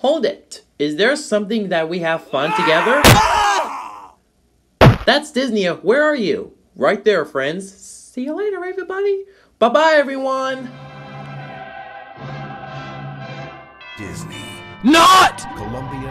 Hold it. Is there something that we have fun together? That's Disney. Where are you? Right there, friends. See you later, everybody. Bye bye, everyone. Disney. Not! Columbia.